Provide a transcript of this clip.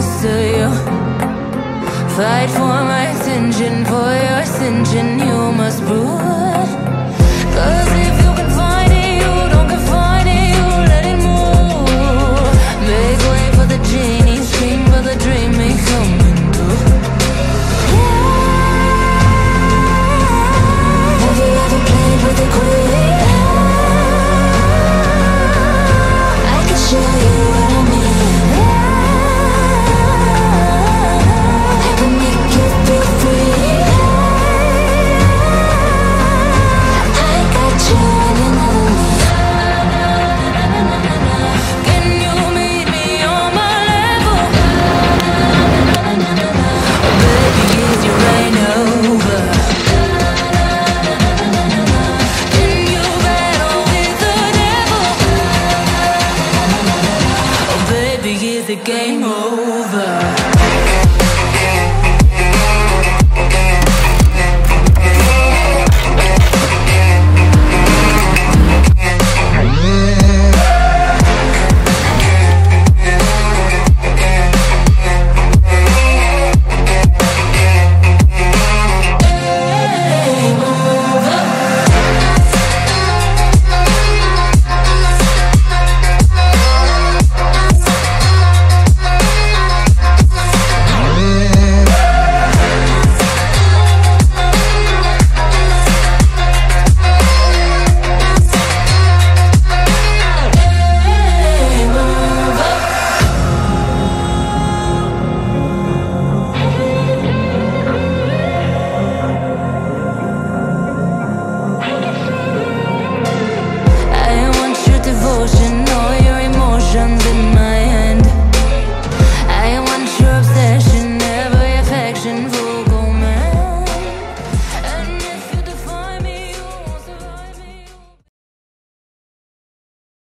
to you. Fight for my attention, for your attention. baby, is the game over? emotions